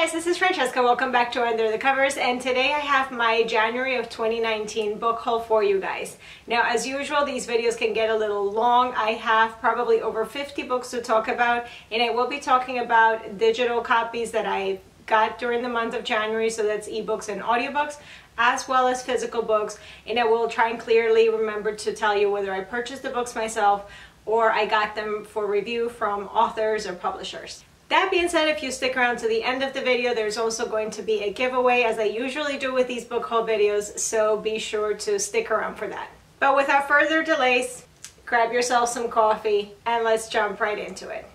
guys, this is Francesca. Welcome back to Under the Covers and today I have my January of 2019 book haul for you guys. Now as usual these videos can get a little long. I have probably over 50 books to talk about and I will be talking about digital copies that I got during the month of January so that's ebooks and audiobooks as well as physical books and I will try and clearly remember to tell you whether I purchased the books myself or I got them for review from authors or publishers. That being said, if you stick around to the end of the video, there's also going to be a giveaway as I usually do with these book haul videos, so be sure to stick around for that. But without further delays, grab yourself some coffee and let's jump right into it.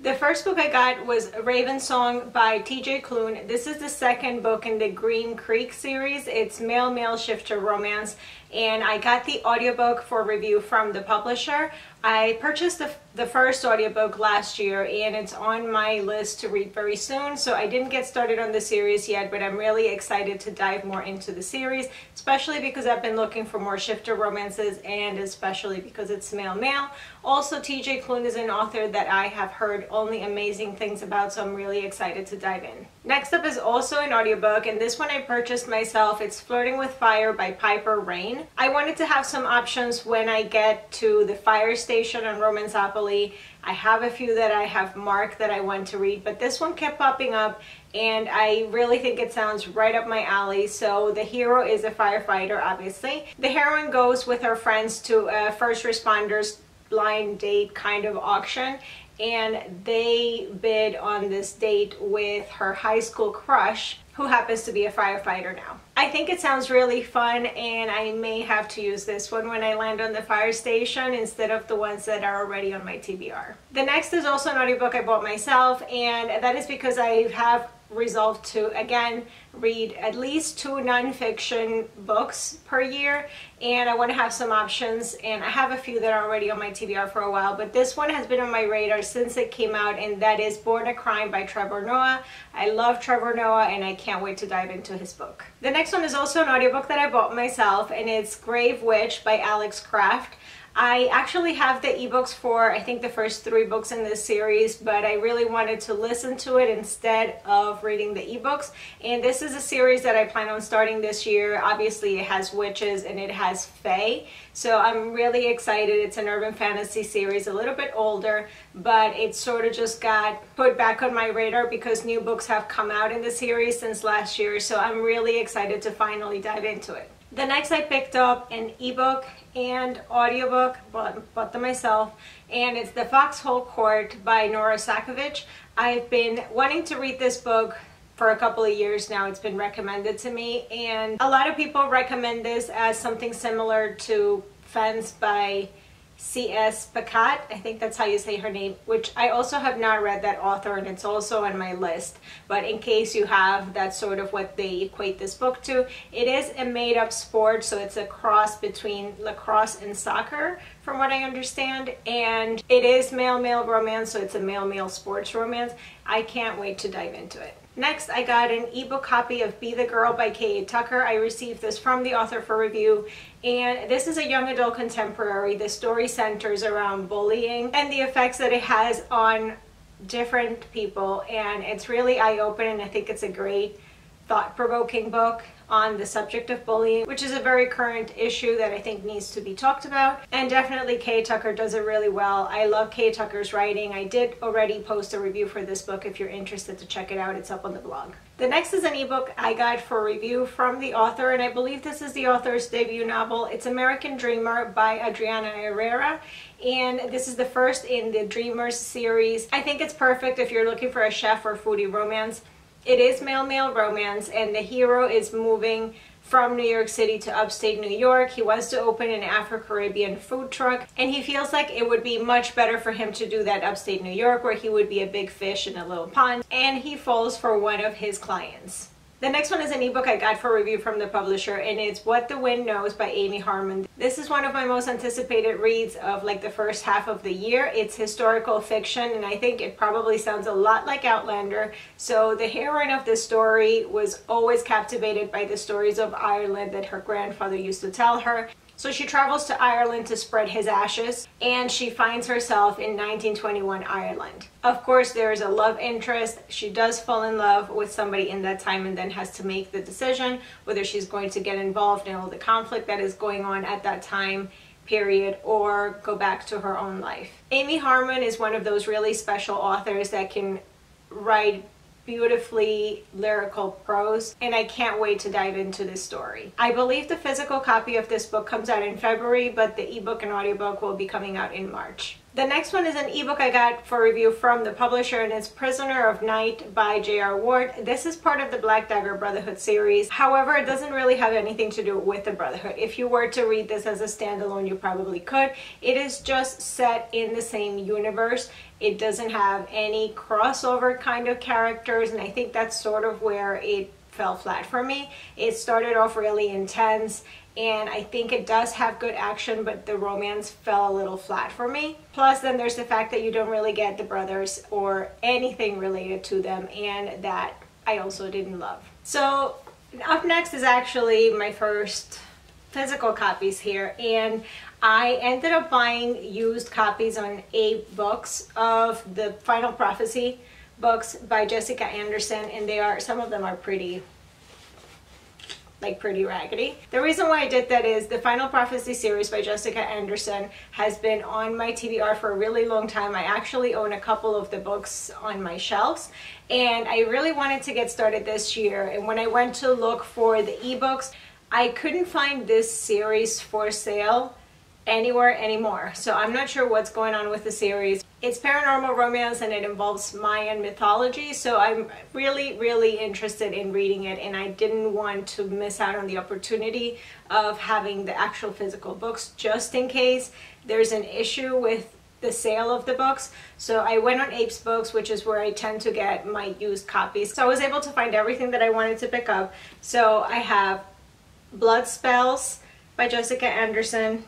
The first book I got was Ravensong by TJ Klune. This is the second book in the Green Creek series. It's Male Male Shifter Romance and I got the audiobook for review from the publisher. I purchased the, the first audiobook last year and it's on my list to read very soon so I didn't get started on the series yet but I'm really excited to dive more into the series especially because I've been looking for more shifter romances and especially because it's male male. Also TJ Klune is an author that I have heard only amazing things about so I'm really excited to dive in. Next up is also an audiobook and this one I purchased myself. It's Flirting with Fire by Piper Rayne. I wanted to have some options when I get to the fire station on I have a few that I have marked that I want to read, but this one kept popping up and I really think it sounds right up my alley. So the hero is a firefighter, obviously. The heroine goes with her friends to a first responders blind date kind of auction and they bid on this date with her high school crush who happens to be a firefighter now. I think it sounds really fun and I may have to use this one when I land on the fire station instead of the ones that are already on my TBR. The next is also an audiobook I bought myself and that is because I have resolved to again read at least two nonfiction books per year and I want to have some options and I have a few that are already on my TBR for a while but this one has been on my radar since it came out and that is Born a Crime by Trevor Noah. I love Trevor Noah and I can't wait to dive into his book. The next one is also an audiobook that I bought myself and it's Grave Witch by Alex Craft. I actually have the ebooks for I think the first three books in this series but I really wanted to listen to it instead of reading the ebooks. And this is a series that I plan on starting this year. Obviously it has witches and it has fae. So I'm really excited. It's an urban fantasy series a little bit older but it sort of just got put back on my radar because new books have come out in the series since last year. So I'm really excited to finally dive into it. The next I picked up an ebook and audiobook, but, bought them myself, and it's The Foxhole Court by Nora Sakavic. I've been wanting to read this book for a couple of years now. It's been recommended to me, and a lot of people recommend this as something similar to Fence by C.S. Pacat, I think that's how you say her name, which I also have not read that author and it's also on my list. But in case you have, that's sort of what they equate this book to. It is a made-up sport, so it's a cross between lacrosse and soccer, from what I understand. And it is male-male romance, so it's a male-male sports romance. I can't wait to dive into it. Next, I got an ebook copy of Be the Girl by K.A. Tucker. I received this from the author for review, and this is a young adult contemporary. The story centers around bullying and the effects that it has on different people, and it's really eye-opening. I think it's a great thought-provoking book on the subject of bullying, which is a very current issue that I think needs to be talked about. And definitely Kay Tucker does it really well. I love Kay Tucker's writing. I did already post a review for this book if you're interested to check it out. It's up on the blog. The next is an ebook I got for review from the author, and I believe this is the author's debut novel. It's American Dreamer by Adriana Herrera, and this is the first in the Dreamers series. I think it's perfect if you're looking for a chef or foodie romance. It is male-male romance and the hero is moving from New York City to upstate New York. He wants to open an Afro-Caribbean food truck and he feels like it would be much better for him to do that upstate New York where he would be a big fish in a little pond and he falls for one of his clients. The next one is an ebook I got for review from the publisher and it's What the Wind Knows by Amy Harmon. This is one of my most anticipated reads of like the first half of the year. It's historical fiction and I think it probably sounds a lot like Outlander. So the heroine of this story was always captivated by the stories of Ireland that her grandfather used to tell her. So she travels to Ireland to spread his ashes and she finds herself in 1921 Ireland. Of course, there is a love interest. She does fall in love with somebody in that time and then has to make the decision whether she's going to get involved in all the conflict that is going on at that time period or go back to her own life. Amy Harmon is one of those really special authors that can write beautifully lyrical prose and I can't wait to dive into this story. I believe the physical copy of this book comes out in February but the ebook and audiobook will be coming out in March. The next one is an ebook I got for review from the publisher and it's Prisoner of Night by J.R. Ward. This is part of the Black Dagger Brotherhood series. However, it doesn't really have anything to do with the Brotherhood. If you were to read this as a standalone, you probably could. It is just set in the same universe. It doesn't have any crossover kind of characters and I think that's sort of where it fell flat for me. It started off really intense and I think it does have good action but the romance fell a little flat for me. Plus then there's the fact that you don't really get the brothers or anything related to them and that I also didn't love. So up next is actually my first physical copies here and I ended up buying used copies on eight books of the Final Prophecy books by Jessica Andersen and they are some of them are pretty like pretty raggedy. The reason why I did that is the Final Prophecy series by Jessica Andersen has been on my TBR for a really long time. I actually own a couple of the books on my shelves and I really wanted to get started this year and when I went to look for the ebooks I couldn't find this series for sale anywhere anymore. So I'm not sure what's going on with the series. It's paranormal romance and it involves Mayan mythology. So I'm really, really interested in reading it and I didn't want to miss out on the opportunity of having the actual physical books just in case there's an issue with the sale of the books. So I went on AbeBooks, which is where I tend to get my used copies. So I was able to find everything that I wanted to pick up. So I have Blood Spells by Jessica Andersen,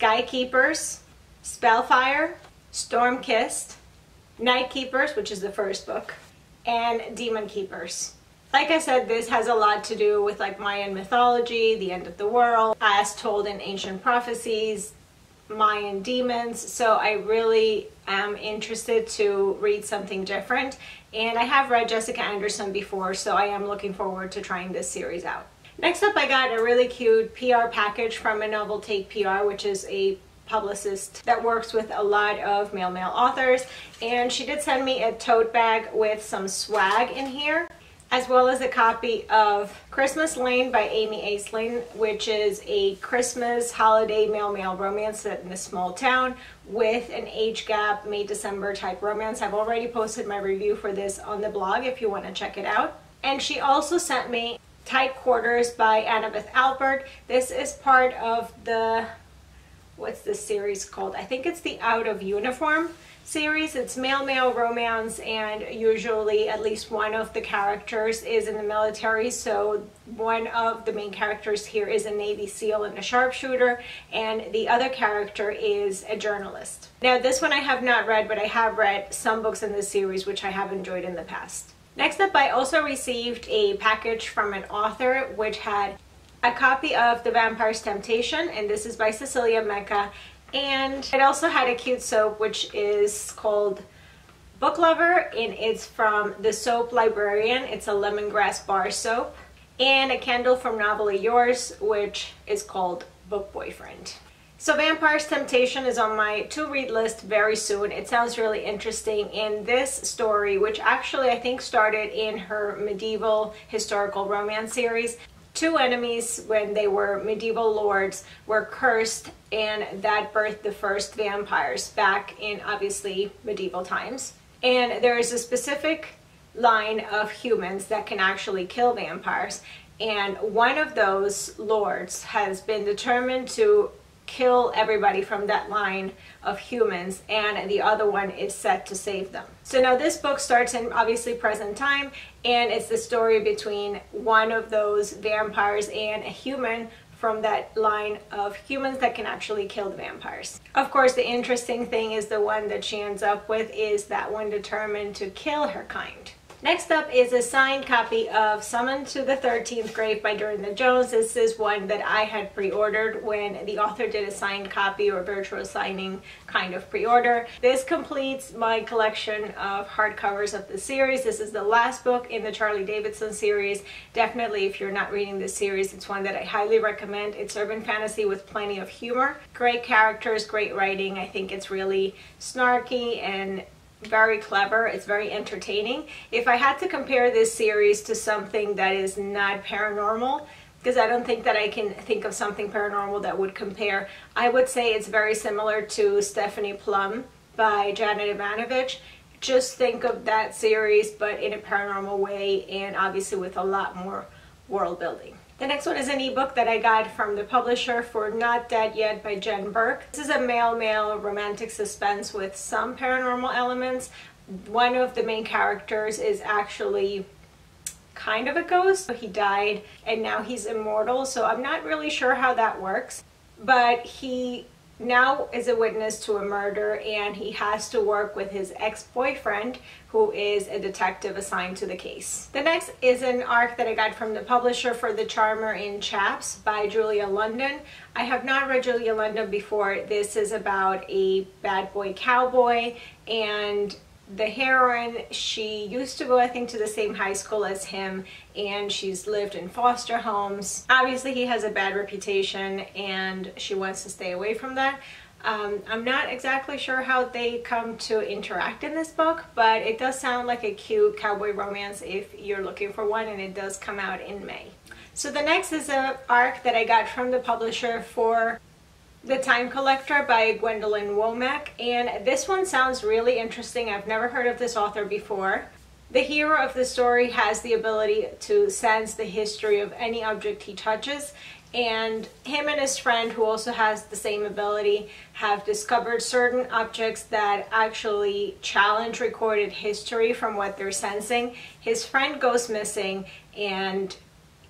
Skykeepers, Spellfire, Storm Kissed, Night Keepers, which is the first book, and Demon Keepers. Like I said, this has a lot to do with like Mayan mythology, the end of the world, as told in ancient prophecies, Mayan demons. So I really am interested to read something different. And I have read Jessica Andersen before, so I am looking forward to trying this series out. Next up, I got a really cute PR package from a Novel Take PR, which is a publicist that works with a lot of male male authors and she did send me a tote bag with some swag in here as well as a copy of Christmas Lane by Amy Aislin, which is a Christmas holiday male male romance set in a small town with an age gap May December type romance. I've already posted my review for this on the blog if you want to check it out. And she also sent me Tight Quarters by Annabeth Albert. This is part of the, what's this series called? I think it's the Out of Uniform series. It's male-male romance and usually at least one of the characters is in the military. So one of the main characters here is a Navy SEAL and a sharpshooter and the other character is a journalist. Now this one I have not read but I have read some books in this series which I have enjoyed in the past. Next up, I also received a package from an author which had a copy of The Vampire's Temptation, and this is by Cecilia Mecca. And it also had a cute soap which is called Book Lover, and it's from The Soap Librarian. It's a lemongrass bar soap. And a candle from Novelly Yours, which is called Book Boyfriend. So Vampire's Temptation is on my to-read list very soon. It sounds really interesting. In this story, which actually I think started in her medieval historical romance series, two enemies when they were medieval lords were cursed and that birthed the first vampires back in obviously medieval times. And there is a specific line of humans that can actually kill vampires and one of those lords has been determined to kill everybody from that line of humans and the other one is set to save them. So now this book starts in obviously present time and it's the story between one of those vampires and a human from that line of humans that can actually kill the vampires. Of course, the interesting thing is the one that she ends up with is that one determined to kill her kind. Next up is a signed copy of Summoned to the 13th Grave by Darynda Jones. This is one that I had pre-ordered when the author did a signed copy or virtual signing kind of pre-order. This completes my collection of hardcovers of the series. This is the last book in the Charlie Davidson series. Definitely if you're not reading this series, it's one that I highly recommend. It's urban fantasy with plenty of humor. Great characters, great writing. I think it's really snarky and very clever. It's very entertaining. If I had to compare this series to something that is not paranormal, because I don't think that I can think of something paranormal that would compare, I would say it's very similar to Stephanie Plum by Janet Evanovich. Just think of that series, but in a paranormal way and obviously with a lot more world building. The next one is an ebook that I got from the publisher for Not Dead Yet by Jenn Burke. This is a male-male romantic suspense with some paranormal elements. One of the main characters is actually kind of a ghost. He died and now he's immortal, so I'm not really sure how that works. But he now is a witness to a murder and he has to work with his ex-boyfriend who is a detective assigned to the case. The next is an arc that I got from the publisher for The Charmer in Chaps by Julia London. I have not read Julia London before. This is about a bad boy cowboy and the heroine, she used to go, I think, to the same high school as him, and she's lived in foster homes. Obviously, he has a bad reputation, and she wants to stay away from that. Um, I'm not exactly sure how they come to interact in this book, but it does sound like a cute cowboy romance if you're looking for one, and it does come out in May. So the next is an arc that I got from the publisher for the Time Collector by Gwendolyn Womack and this one sounds really interesting. I've never heard of this author before. The hero of the story has the ability to sense the history of any object he touches and him and his friend who also has the same ability have discovered certain objects that actually challenge recorded history from what they're sensing. His friend goes missing and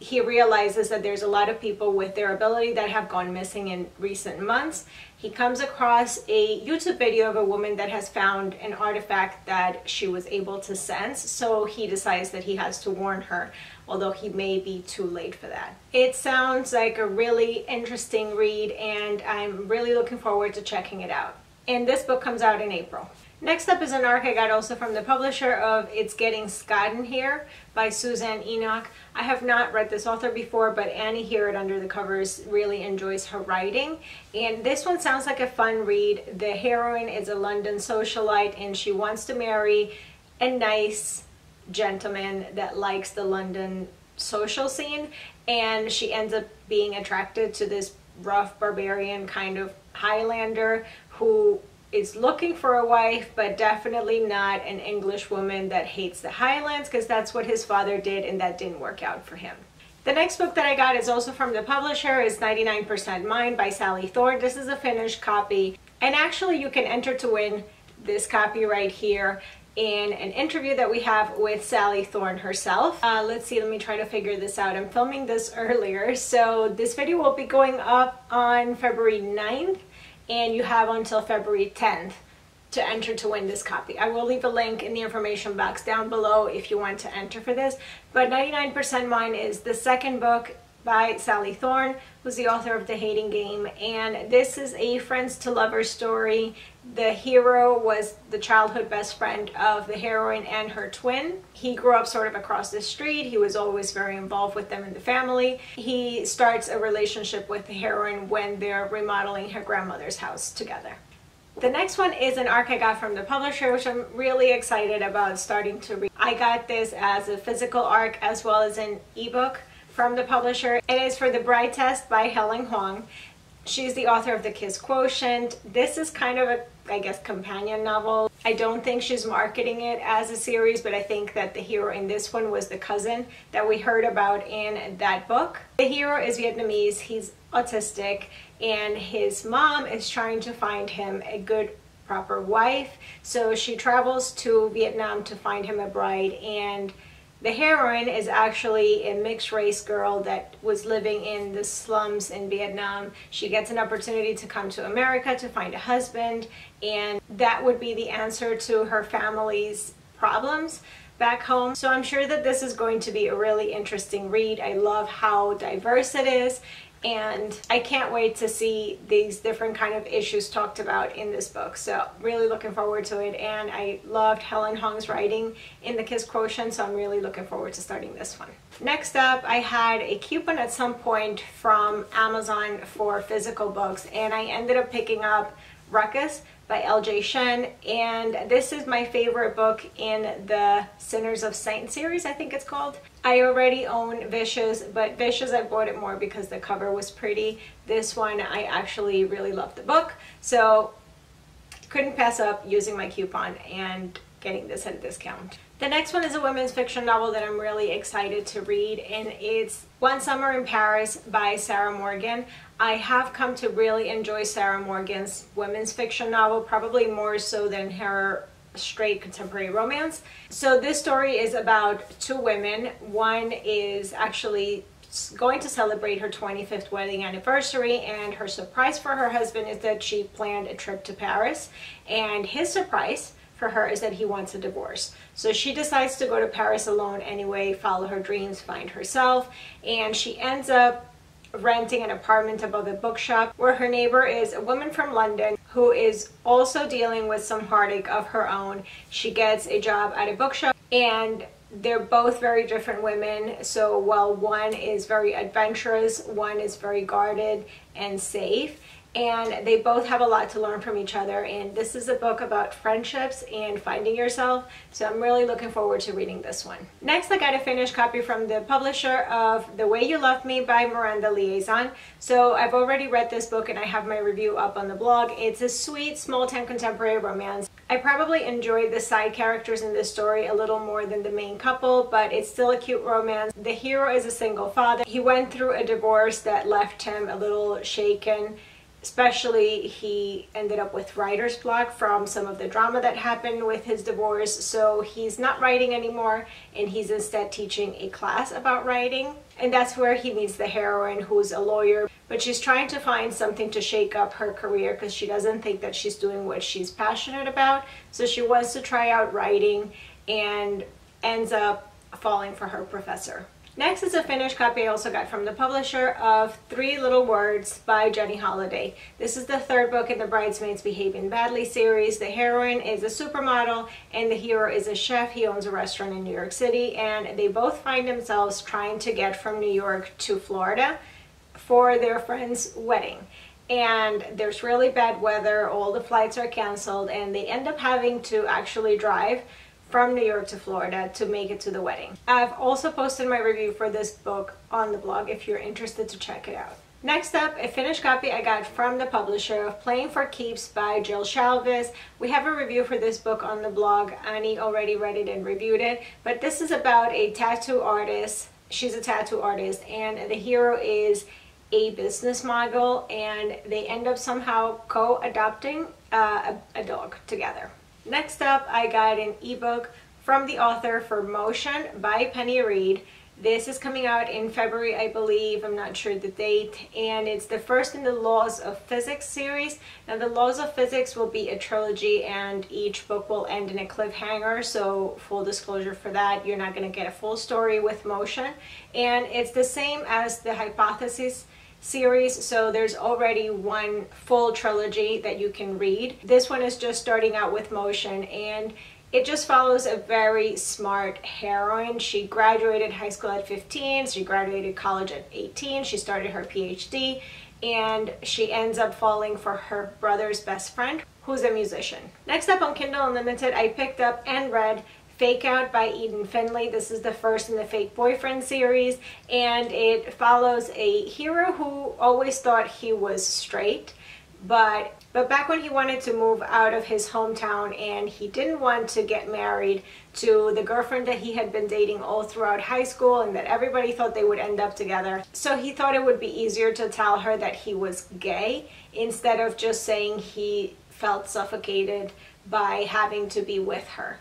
he realizes that there's a lot of people with their ability that have gone missing in recent months. He comes across a YouTube video of a woman that has found an artifact that she was able to sense, so he decides that he has to warn her, although he may be too late for that. It sounds like a really interesting read and I'm really looking forward to checking it out. And this book comes out in April. Next up is an arc I got also from the publisher of It's Getting Scot in Here by Suzanne Enoch. I have not read this author before, but Annie here at Under the Covers really enjoys her writing. And this one sounds like a fun read. The heroine is a London socialite and she wants to marry a nice gentleman that likes the London social scene. And she ends up being attracted to this rough barbarian kind of Highlander who is looking for a wife, but definitely not an English woman that hates the Highlands because that's what his father did and that didn't work out for him. The next book that I got is also from the publisher is 99% Mine by Sally Thorne. This is a finished copy and actually you can enter to win this copy right here in an interview that we have with Sally Thorne herself. Uh, let's see, let me try to figure this out. I'm filming this earlier, so this video will be going up on February 9th and you have until February 10th to enter to win this copy. I will leave a link in the information box down below if you want to enter for this. But 99% Mine is the second book by Sally Thorne, who's the author of The Hating Game. And this is a friends to lovers story. The hero was the childhood best friend of the heroine and her twin. He grew up sort of across the street. He was always very involved with them in the family. He starts a relationship with the heroine when they're remodeling her grandmother's house together. The next one is an arc I got from the publisher, which I'm really excited about starting to read. I got this as a physical arc as well as an ebook from the publisher. It is for The Bride Test by Helen Hoang. She's the author of The Kiss Quotient. This is kind of a, I guess, companion novel. I don't think she's marketing it as a series, but I think that the hero in this one was the cousin that we heard about in that book. The hero is Vietnamese, he's autistic, and his mom is trying to find him a good proper wife. So she travels to Vietnam to find him a bride and the heroine is actually a mixed race girl that was living in the slums in Vietnam. She gets an opportunity to come to America to find a husband and that would be the answer to her family's problems. back home. So I'm sure that this is going to be a really interesting read. I love how diverse it is and I can't wait to see these different kind of issues talked about in this book. So really looking forward to it and I loved Helen Hoang's writing in the Kiss Quotient so I'm really looking forward to starting this one. Next up I had a coupon at some point from Amazon for physical books and I ended up picking up Ruckus by L.J. Shen and this is my favorite book in the Sinners of Saint series I think it's called. I already own Vicious but Vicious I bought it more because the cover was pretty. This one I actually really love the book so couldn't pass up using my coupon and getting this at a discount. The next one is a women's fiction novel that I'm really excited to read and it's One Summer in Paris by Sarah Morgan. I have come to really enjoy Sarah Morgan's women's fiction novel, probably more so than her straight contemporary romance. So this story is about two women. One is actually going to celebrate her 25th wedding anniversary and her surprise for her husband is that she planned a trip to Paris and his surprise for her is that he wants a divorce. So she decides to go to Paris alone anyway, follow her dreams, find herself, and she ends up renting an apartment above a bookshop where her neighbor is a woman from London who is also dealing with some heartache of her own. She gets a job at a bookshop and they're both very different women. So while one is very adventurous, one is very guarded and safe and they both have a lot to learn from each other and this is a book about friendships and finding yourself so I'm really looking forward to reading this one. Next I got a finished copy from the publisher of The Way You Love Me by Miranda Liasson. So I've already read this book and I have my review up on the blog. It's a sweet small town contemporary romance. I probably enjoyed the side characters in this story a little more than the main couple, but it's still a cute romance. The hero is a single father. He went through a divorce that left him a little shaken especially he ended up with writer's block from some of the drama that happened with his divorce. So he's not writing anymore and he's instead teaching a class about writing. And that's where he meets the heroine who's a lawyer. But she's trying to find something to shake up her career because she doesn't think that she's doing what she's passionate about. So she wants to try out writing and ends up falling for her professor Next is a finished copy I also got from the publisher of Three Little Words by Jenny Holiday. This is the third book in the Bridesmaids Behaving Badly series. The heroine is a supermodel and the hero is a chef. He owns a restaurant in New York City and they both find themselves trying to get from New York to Florida for their friend's wedding and there's really bad weather, all the flights are canceled, and they end up having to actually drive from New York to Florida to make it to the wedding. I've also posted my review for this book on the blog if you're interested to check it out. Next up, a finished copy I got from the publisher of Playing for Keeps by Jill Shalvis. We have a review for this book on the blog. Annie already read it and reviewed it, but this is about a tattoo artist. She's a tattoo artist and the hero is a business mogul and they end up somehow co-adopting uh, a, a dog together. Next up, I got an ebook from the author for Motion by Penny Reid. This is coming out in February, I believe. I'm not sure the date. And it's the first in the Laws of Physics series. Now, the Laws of Physics will be a trilogy and each book will end in a cliffhanger. So, full disclosure for that, you're not going to get a full story with Motion. And it's the same as the Hypothesis series so there's already one full trilogy that you can read. This one is just starting out with motion and it just follows a very smart heroine. She graduated high school at 15 she graduated college at 18 she started her phd and she ends up falling for her brother's best friend who's a musician. Next up on kindle unlimited i picked up and read Fake Out by Eden Finley. This is the first in the Fake Boyfriend series and it follows a hero who always thought he was straight but but back when he wanted to move out of his hometown and he didn't want to get married to the girlfriend that he had been dating all throughout high school and that everybody thought they would end up together. So he thought it would be easier to tell her that he was gay instead of just saying he felt suffocated by having to be with her.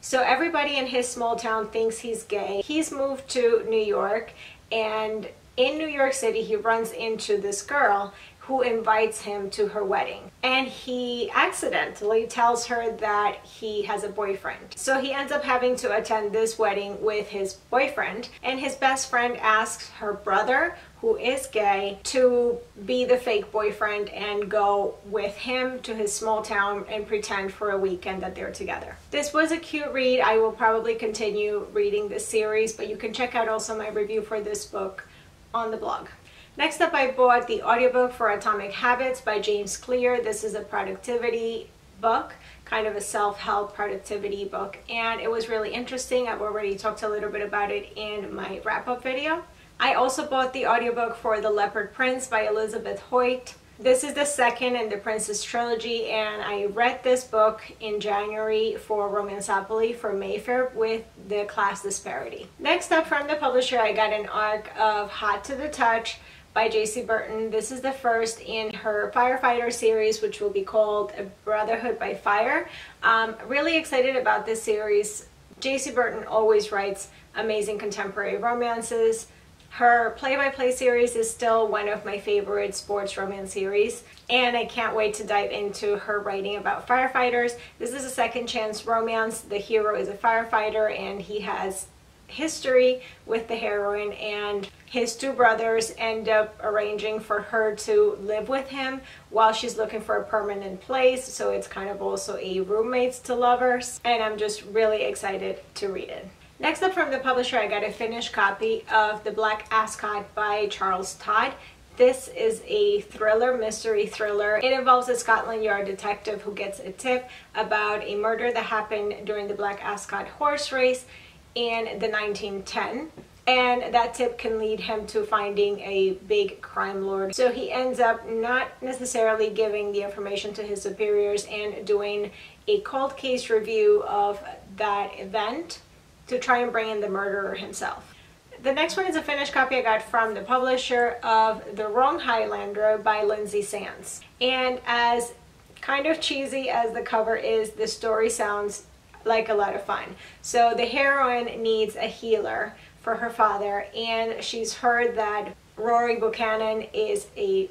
So everybody in his small town thinks he's gay. He's moved to New York and in New York City he runs into this girl who invites him to her wedding. And he accidentally tells her that he has a boyfriend. So he ends up having to attend this wedding with his boyfriend. And his best friend asks her brother, who is gay, to be the fake boyfriend and go with him to his small town and pretend for a weekend that they're together. This was a cute read. I will probably continue reading this series, but you can check out also my review for this book on the blog. Next up, I bought the audiobook for Atomic Habits by James Clear. This is a productivity book, kind of a self-help productivity book, and it was really interesting. I've already talked a little bit about it in my wrap-up video. I also bought the audiobook for The Leopard Prince by Elizabeth Hoyt. This is the second in the Princess trilogy and I read this book in January for Romanceopoly for Mayfair with the class disparity. Next up from the publisher I got an arc of Hot to the Touch by Jaci Burton. This is the first in her firefighter series, which will be called Brotherhood by Fire. Um, really excited about this series. Jaci Burton always writes amazing contemporary romances. Her play-by-play -play series is still one of my favorite sports romance series and I can't wait to dive into her writing about firefighters. This is a second chance romance. The hero is a firefighter and he has history with the heroine and his two brothers end up arranging for her to live with him while she's looking for a permanent place so it's kind of also a roommates to lovers and I'm just really excited to read it. Next up from the publisher I got a finished copy of The Black Ascot by Charles Todd. This is a thriller, mystery thriller. It involves a Scotland Yard detective who gets a tip about a murder that happened during the Black Ascot horse race in the 1910 and that tip can lead him to finding a big crime lord. So he ends up not necessarily giving the information to his superiors and doing a cold case review of that event to try and bring in the murderer himself. The next one is a finished copy I got from the publisher of The Wrong Highlander by Lynsay Sands. And as kind of cheesy as the cover is, the story sounds like a lot of fun. So the heroine needs a healer for her father and she's heard that Rory Buchanan is a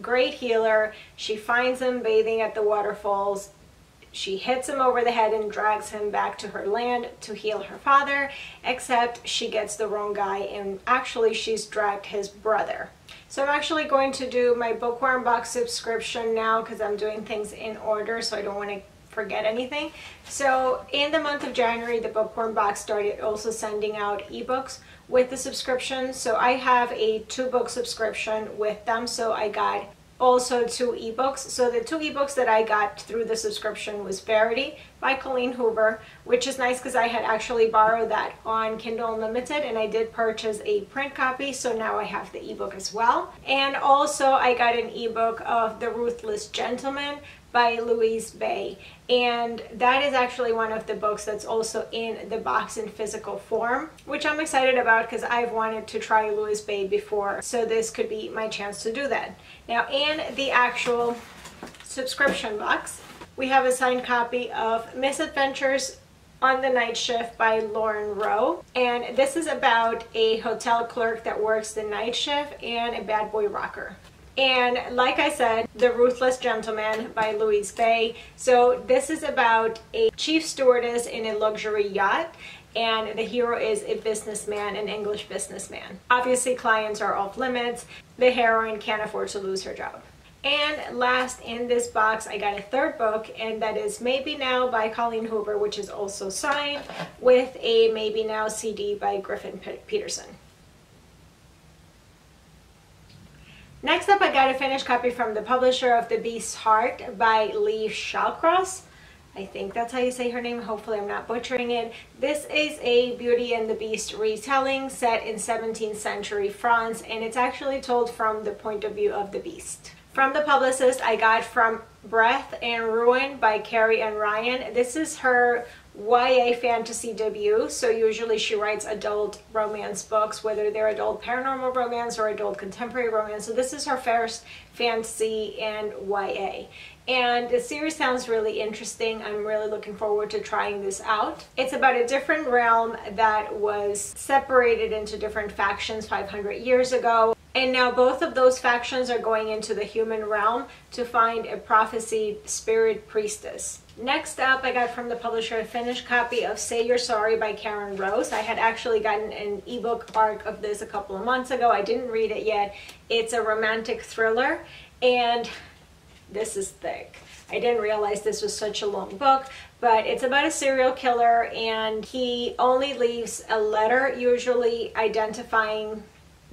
great healer. She finds him bathing at the waterfalls. She hits him over the head and drags him back to her land to heal her father, except she gets the wrong guy and actually she's dragged his brother. So I'm actually going to do my bookworm box subscription now because I'm doing things in order so I don't want to forget anything. So in the month of January, the Bookworm Box started also sending out ebooks with the subscription. So I have a two book subscription with them. So I got also two ebooks. So the two ebooks that I got through the subscription was Verity by Colleen Hoover, which is nice because I had actually borrowed that on Kindle Unlimited and I did purchase a print copy, so now I have the ebook as well. And also I got an ebook of The Ruthless Gentleman by Louise Bay. And that is actually one of the books that's also in the box in physical form, which I'm excited about because I've wanted to try Louise Bay before. So this could be my chance to do that. Now in the actual subscription box, we have a signed copy of Misadventures on the Night Shift by Lauren Rowe. And this is about a hotel clerk that works the night shift and a bad boy rocker. And like I said, The Ruthless Gentleman by Louise Bay. So this is about a chief stewardess in a luxury yacht and the hero is a businessman, an English businessman. Obviously clients are off limits. The heroine can't afford to lose her job. And last in this box, I got a third book, and that is Maybe Now by Colleen Hoover, which is also signed with a Maybe Now CD by Griffin Peterson. Next up, I got a finished copy from the publisher of The Beast's Heart by Leigh Shallcross. I think that's how you say her name. Hopefully I'm not butchering it. This is a Beauty and the Beast retelling set in 17th century France and it's actually told from the point of view of the Beast. From the publicist, I got From Breath and Ruin by Carrie Ann Ryan. This is her YA fantasy debut. So usually she writes adult romance books, whether they're adult paranormal romance or adult contemporary romance. So this is her first fantasy and YA. And the series sounds really interesting. I'm really looking forward to trying this out. It's about a different realm that was separated into different factions 500 years ago And now both of those factions are going into the human realm to find a prophesied spirit priestess. Next up, I got from the publisher a finished copy of Say You're Sorry by Karen Rose. I had actually gotten an ebook arc of this a couple of months ago. I didn't read it yet. It's a romantic thriller, and this is thick. I didn't realize this was such a long book, but it's about a serial killer and he only leaves a letter, usually identifying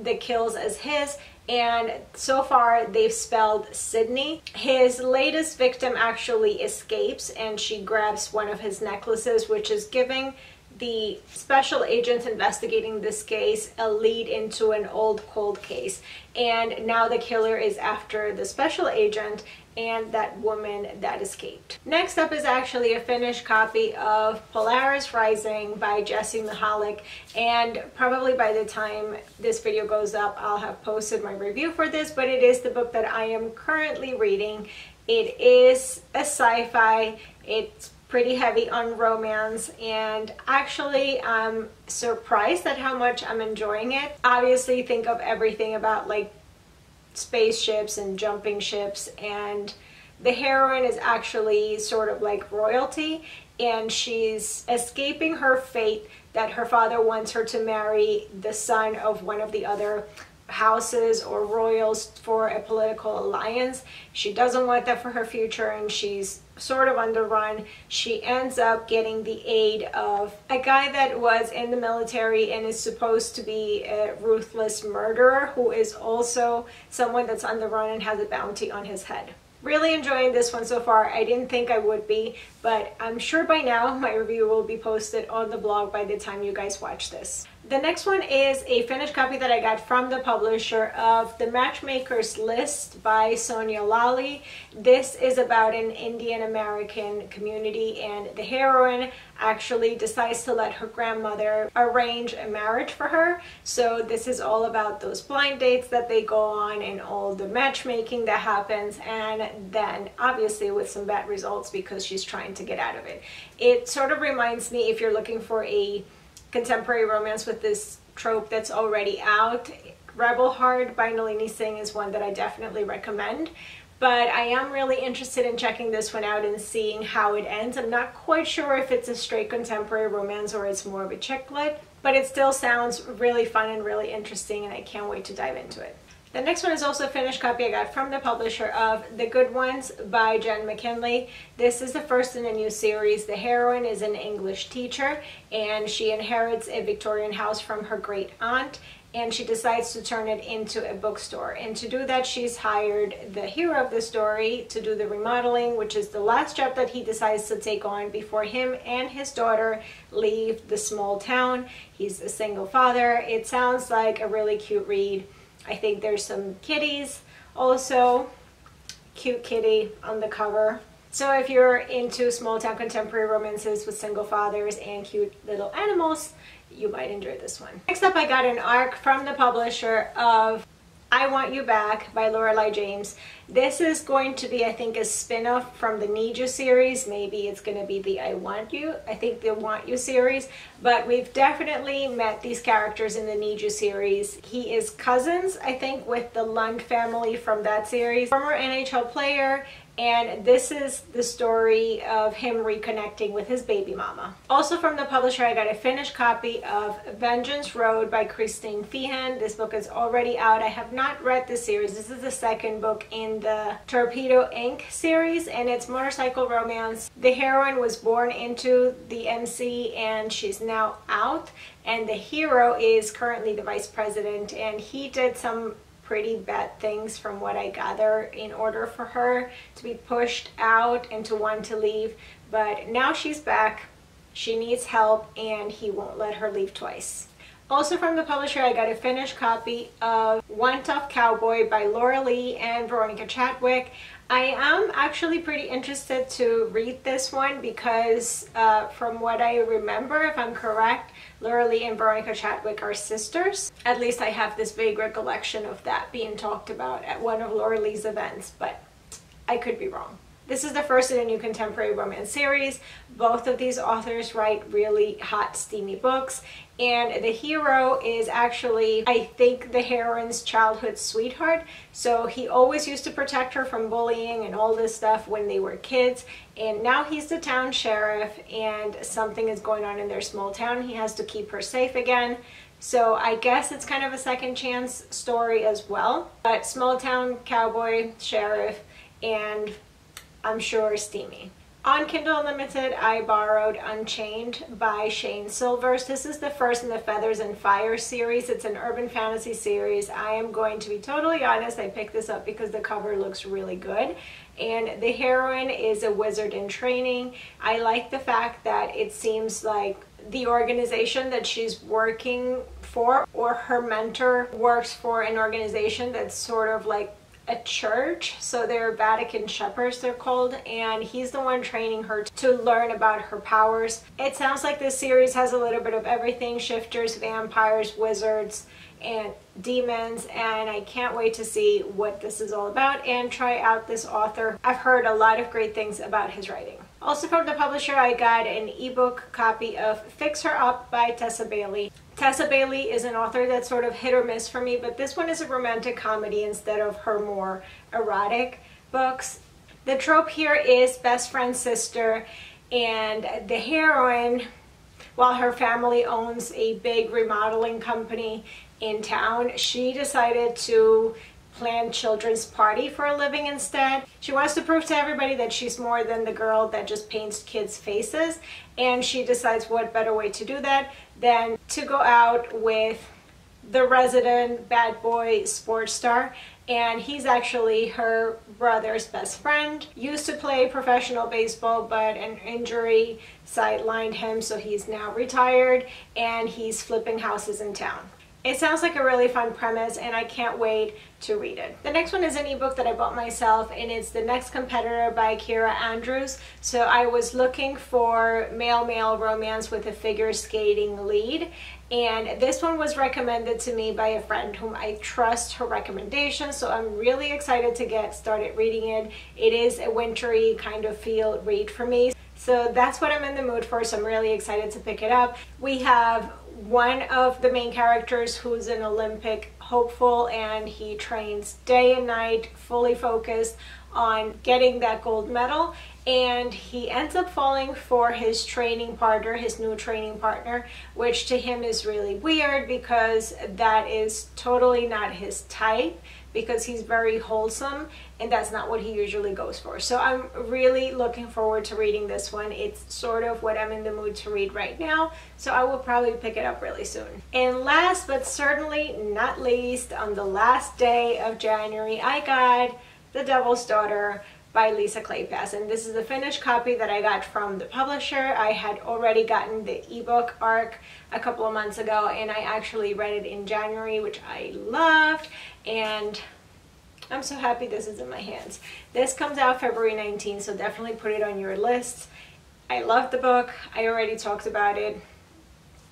the kills as his and so far they've spelled Sydney. His latest victim actually escapes and she grabs one of his necklaces which is giving the special agents investigating this case a lead into an old cold case and now the killer is after the special agent and that woman that escaped. Next up is actually a finished copy of Polaris Rising by Jessie Mihalik and probably by the time this video goes up I'll have posted my review for this but it is the book that I am currently reading. It is a sci-fi. It's pretty heavy on romance and actually I'm surprised at how much I'm enjoying it. Obviously think of everything about like spaceships and jumping ships and the heroine is actually sort of like royalty and she's escaping her fate that her father wants her to marry the son of one of the other houses or royals for a political alliance. She doesn't want that for her future and she's sort of on the run. She ends up getting the aid of a guy that was in the military and is supposed to be a ruthless murderer who is also someone that's on the run and has a bounty on his head. Really enjoying this one so far. I didn't think I would be, but I'm sure by now my review will be posted on the blog by the time you guys watch this. The next one is a finished copy that I got from the publisher of The Matchmaker's List by Sonya Lalli. This is about an Indian American community and the heroine actually decides to let her grandmother arrange a marriage for her. So this is all about those blind dates that they go on and all the matchmaking that happens and then obviously with some bad results because she's trying to get out of it. It sort of reminds me if you're looking for a contemporary romance with this trope that's already out. Rebel Heart by Nalini Singh is one that I definitely recommend. But I am really interested in checking this one out and seeing how it ends. I'm not quite sure if it's a straight contemporary romance or it's more of a chick lit, but it still sounds really fun and really interesting and I can't wait to dive into it. The next one is also a finished copy I got from the publisher of The Good Ones by Jenn McKinlay. This is the first in a new series. The heroine is an English teacher and she inherits a Victorian house from her great aunt and she decides to turn it into a bookstore. And to do that, she's hired the hero of the story to do the remodeling, which is the last job that he decides to take on before him and his daughter leave the small town. He's a single father. It sounds like a really cute read. I think there's some kitties also. Cute kitty on the cover. So if you're into small town contemporary romances with single fathers and cute little animals, you might enjoy this one. Next up I got an arc from the publisher of I Want You Back by Lorelei James. This is going to be, I think, a spin-off from the Need You series. Maybe it's going to be the I Want You. I think the Want You series. But we've definitely met these characters in the Need You series. He is cousins, I think, with the Lund family from that series. Former NHL player and this is the story of him reconnecting with his baby mama. Also from the publisher, I got a finished copy of Vengeance Road by Christine Feehan. This book is already out. I have not read the series. This is the second book in the Torpedo Inc. series, and it's motorcycle romance. The heroine was born into the MC, and she's now out, and the hero is currently the vice president, and he did some pretty bad things from what I gather in order for her to be pushed out and to want to leave. But now she's back, she needs help and he won't let her leave twice. Also from the publisher, I got a finished copy of One Tough Cowboy by Lora Leigh and Veronica Chadwick. I am actually pretty interested to read this one because uh, from what I remember, if I'm correct, Lora and Veronica Chadwick are sisters. At least I have this vague recollection of that being talked about at one of Lora events, but I could be wrong. This is the first in a new contemporary romance series. Both of these authors write really hot, steamy books. And the hero is actually, I think, the heroine's childhood sweetheart. So he always used to protect her from bullying and all this stuff when they were kids. And now he's the town sheriff and something is going on in their small town. He has to keep her safe again. So I guess it's kind of a second chance story as well. But small town cowboy, sheriff, and I'm sure steamy. On Kindle Unlimited, I borrowed Unchained by Shane Silvers. This is the first in the Feathers and Fire series. It's an urban fantasy series. I am going to be totally honest, I picked this up because the cover looks really good. And the heroine is a wizard in training. I like the fact that it seems like the organization that she's working for or her mentor works for an organization that's sort of like a church. So they're Vatican shepherds, they're called, and he's the one training her to learn about her powers. It sounds like this series has a little bit of everything shifters, vampires, wizards, and demons and I can't wait to see what this is all about and try out this author. I've heard a lot of great things about his writing. Also from the publisher I got an ebook copy of Fix Her Up by Tessa Bailey. Tessa Bailey is an author that's sort of hit or miss for me but this one is a romantic comedy instead of her more erotic books. The trope here is best friend sister and the heroine while her family owns a big remodeling company in town, she decided to plan children's party for a living instead. She wants to prove to everybody that she's more than the girl that just paints kids' faces and she decides what better way to do that than to go out with the resident bad boy sports star and he's actually her brother's best friend. Used to play professional baseball, but an injury sidelined him, so he's now retired and he's flipping houses in town. It sounds like a really fun premise and I can't wait to read it. The next one is an ebook that I bought myself and it's The Next Competitor by Keira Andrews. So I was looking for male-male romance with a figure skating lead and this one was recommended to me by a friend whom I trust her recommendation so I'm really excited to get started reading it. It is a wintry kind of feel read for me. So that's what I'm in the mood for, so I'm really excited to pick it up. We have one of the main characters who's an Olympic hopeful and he trains day and night, fully focused on getting that gold medal. And he ends up falling for his training partner, his new training partner, which to him is really weird because that is totally not his type because he's very wholesome and that's not what he usually goes for. So I'm really looking forward to reading this one. It's sort of what I'm in the mood to read right now, so I will probably pick it up really soon. And last but certainly not least, on the last day of January, I got The Devil's Daughter by Lisa Kleypas and this is the finished copy that I got from the publisher. I had already gotten the ebook arc a couple of months ago and I actually read it in January which I loved and I'm so happy this is in my hands. This comes out February 19th so definitely put it on your list. I love the book. I already talked about it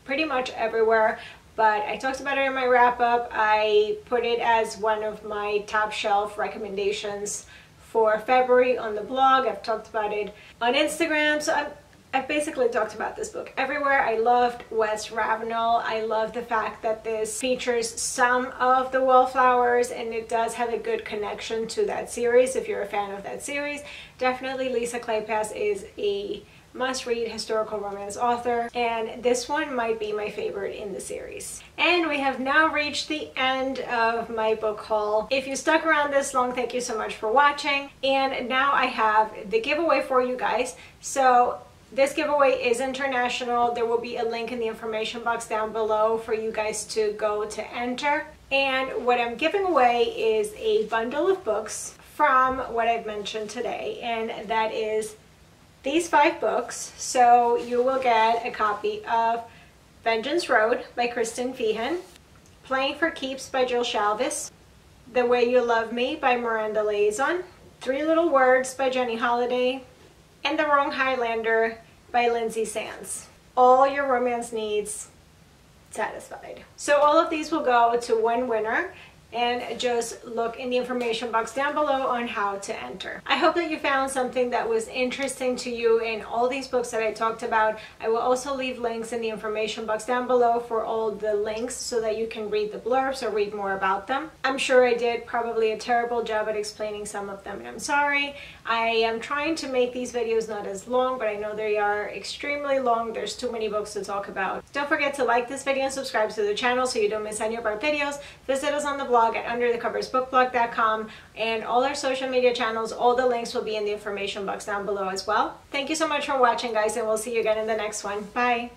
pretty much everywhere but I talked about it in my wrap up. I put it as one of my top shelf recommendations for February on the blog. I've talked about it on Instagram. So I've, I've basically talked about this book everywhere. I loved Wes Ravenel. I love the fact that this features some of the wallflowers and it does have a good connection to that series. If you're a fan of that series, definitely Lisa Kleypas is a must-read historical romance author and this one might be my favorite in the series. And we have now reached the end of my book haul. If you stuck around this long, thank you so much for watching. And now I have the giveaway for you guys. So this giveaway is international. There will be a link in the information box down below for you guys to go to enter. And what I'm giving away is a bundle of books from what I've mentioned today. And that is these five books. So you will get a copy of Vengeance Road by Kristen Feehan, Playing for Keeps by Jill Shalvis, The Way You Love Me by Miranda Liasson, Three Little Words by Jenny Holiday, and The Wrong Highlander by Lynsay Sands. All your romance needs satisfied. So all of these will go to one winner and just look in the information box down below on how to enter. I hope that you found something that was interesting to you in all these books that I talked about. I will also leave links in the information box down below for all the links so that you can read the blurbs or read more about them. I'm sure I did probably a terrible job at explaining some of them and I'm sorry. I am trying to make these videos not as long but I know they are extremely long. There's too many books to talk about. Don't forget to like this video and subscribe to the channel so you don't miss any of our videos. Visit us on the blog at underthecoversbookblog.com and all our social media channels. All the links will be in the information box down below as well. Thank you so much for watching guys and we'll see you again in the next one. Bye!